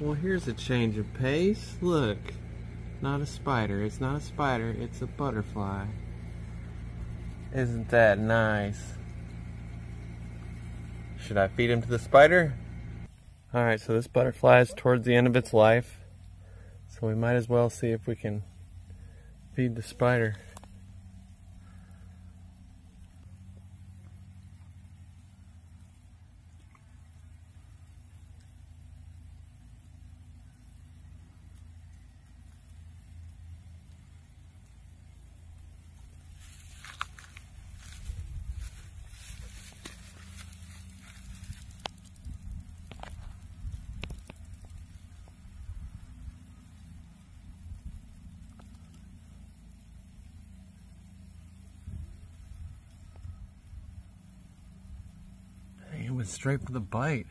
Well, here's a change of pace. Look. Not a spider. It's not a spider. It's a butterfly. Isn't that nice? Should I feed him to the spider? Alright, so this butterfly is towards the end of its life. So we might as well see if we can feed the spider. Went straight for the bite.